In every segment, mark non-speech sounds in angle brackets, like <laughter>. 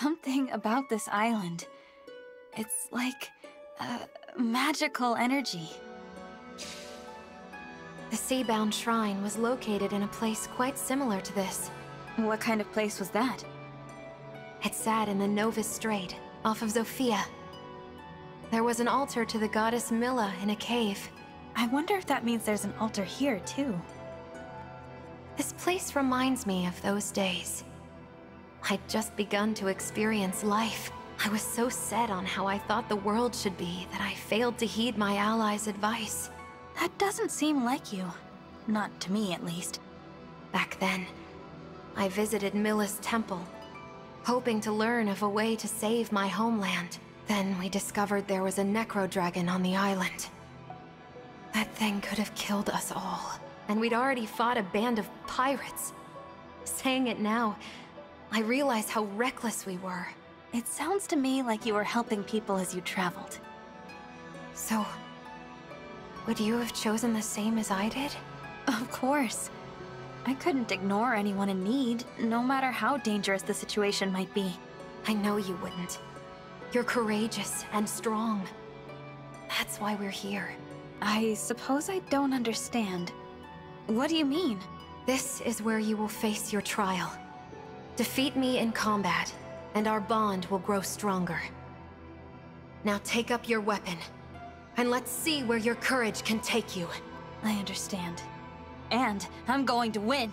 something about this island. It's like a magical energy. The Seabound Shrine was located in a place quite similar to this. What kind of place was that? It sat in the Novis Strait, off of Zofia. There was an altar to the goddess Mila in a cave. I wonder if that means there's an altar here, too. This place reminds me of those days. I'd just begun to experience life. I was so set on how I thought the world should be that I failed to heed my allies' advice. That doesn't seem like you. Not to me, at least. Back then, I visited Mila's temple, hoping to learn of a way to save my homeland. Then we discovered there was a Necro Dragon on the island. That thing could have killed us all. And we'd already fought a band of pirates. Saying it now, I realize how reckless we were. It sounds to me like you were helping people as you traveled. So, would you have chosen the same as I did? Of course. I couldn't ignore anyone in need, no matter how dangerous the situation might be. I know you wouldn't. You're courageous and strong. That's why we're here. I suppose I don't understand. What do you mean? This is where you will face your trial. Defeat me in combat, and our bond will grow stronger. Now take up your weapon, and let's see where your courage can take you. I understand. And I'm going to win!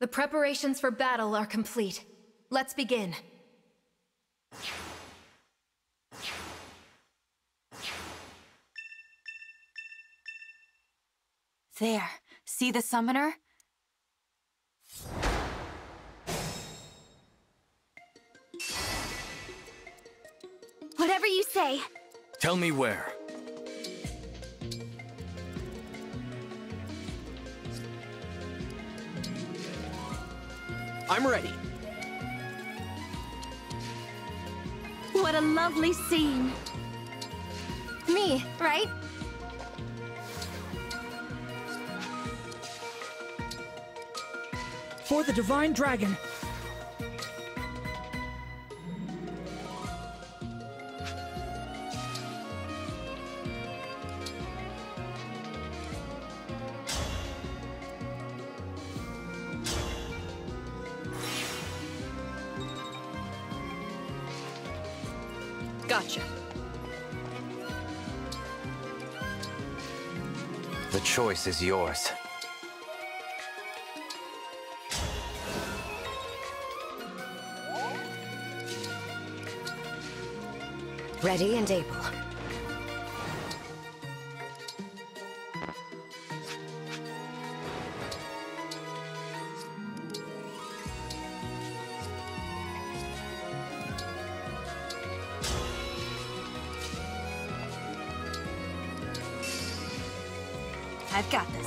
The preparations for battle are complete. Let's begin. There. See the summoner? Whatever you say. Tell me where. I'm ready. What a lovely scene. Me, right? For the Divine Dragon. Gotcha. The choice is yours. Ready and able. I've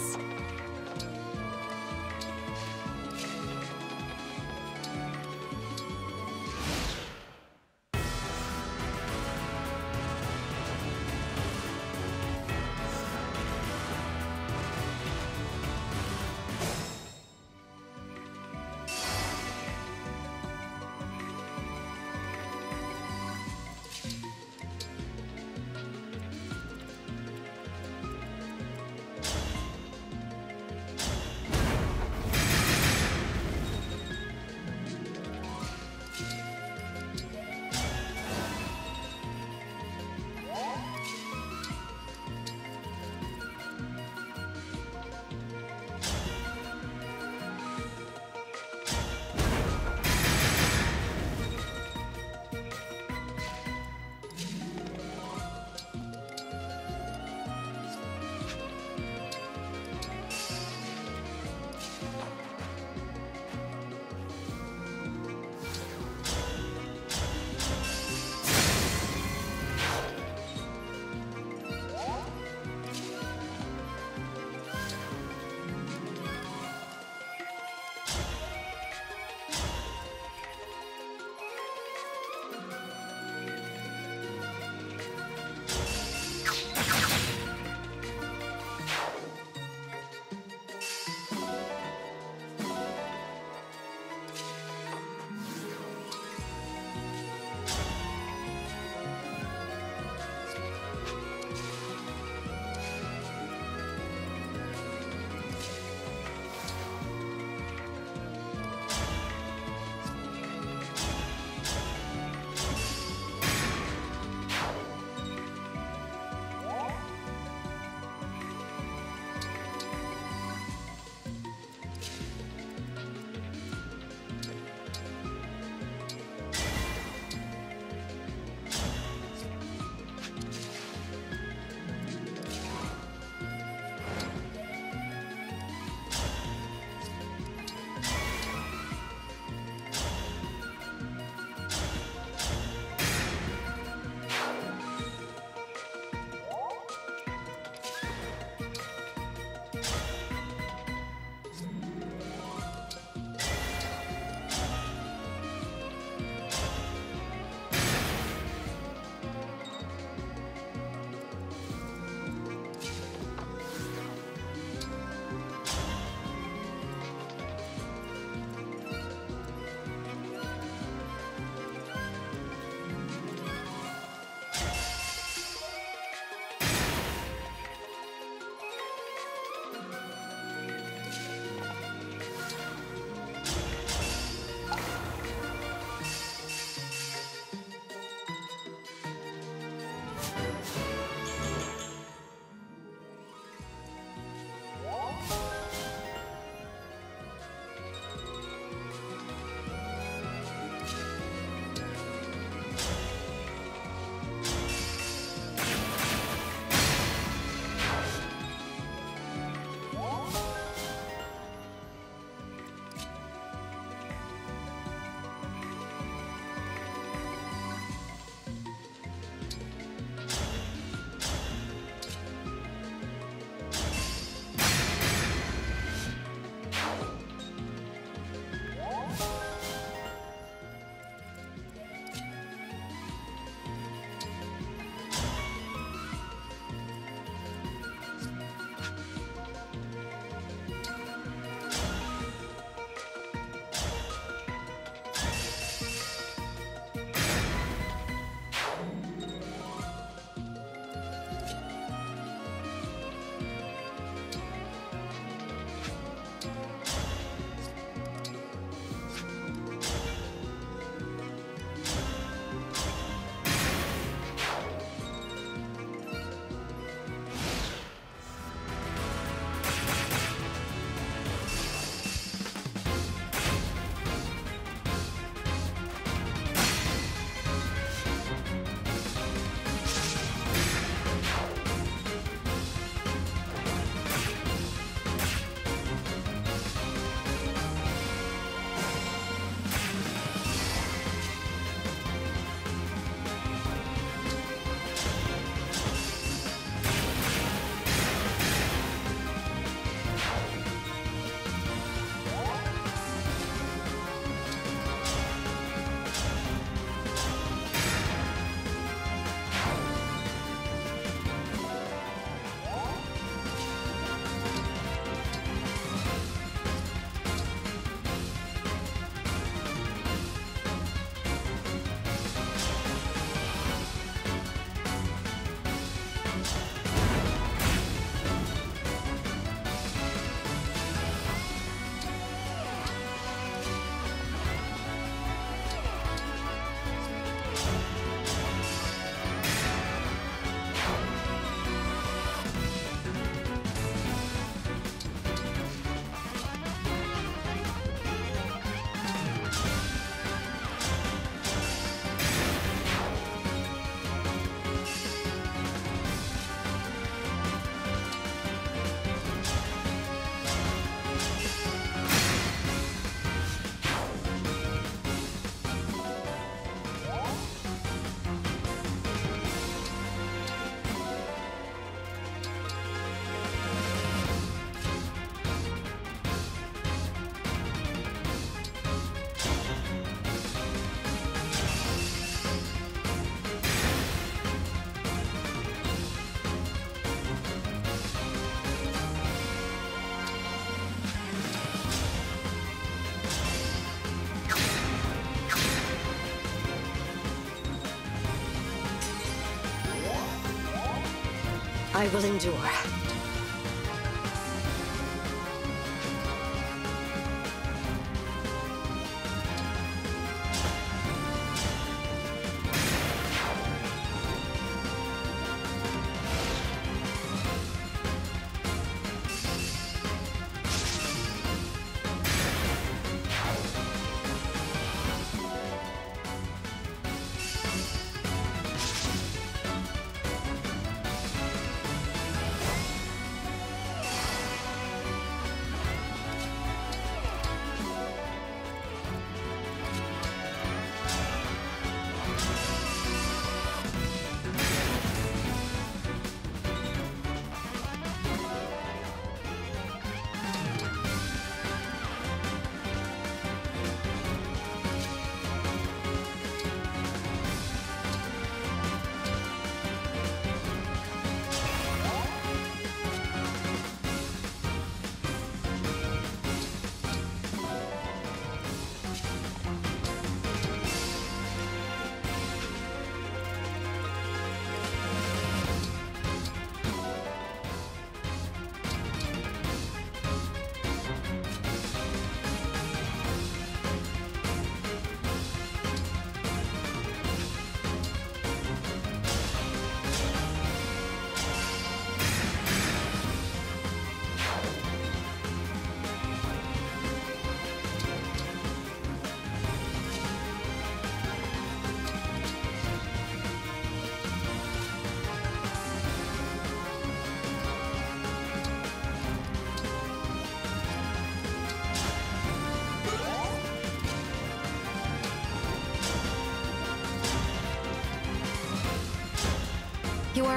I will endure.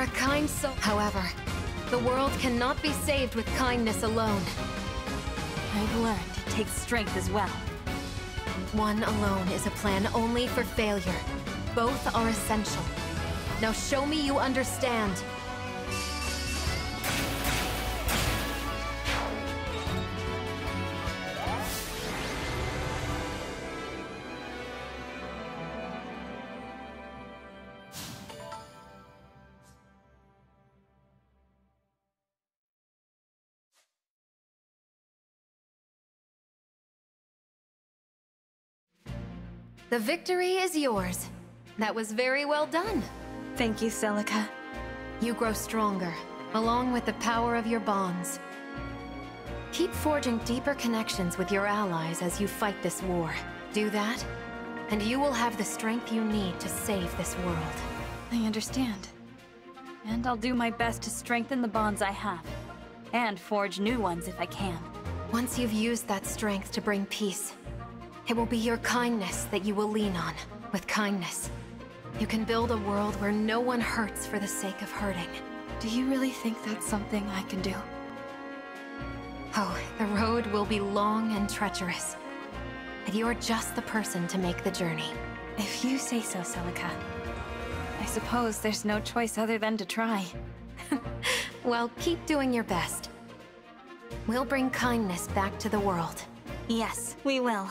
A kind soul. However, the world cannot be saved with kindness alone. I've learned it takes strength as well. One alone is a plan only for failure. Both are essential. Now show me you understand. The victory is yours. That was very well done. Thank you, Celica. You grow stronger, along with the power of your bonds. Keep forging deeper connections with your allies as you fight this war. Do that, and you will have the strength you need to save this world. I understand. And I'll do my best to strengthen the bonds I have. And forge new ones if I can. Once you've used that strength to bring peace, it will be your kindness that you will lean on. With kindness, you can build a world where no one hurts for the sake of hurting. Do you really think that's something I can do? Oh, the road will be long and treacherous. And you're just the person to make the journey. If you say so, Celica. I suppose there's no choice other than to try. <laughs> Well, keep doing your best. We'll bring kindness back to the world. Yes, we will.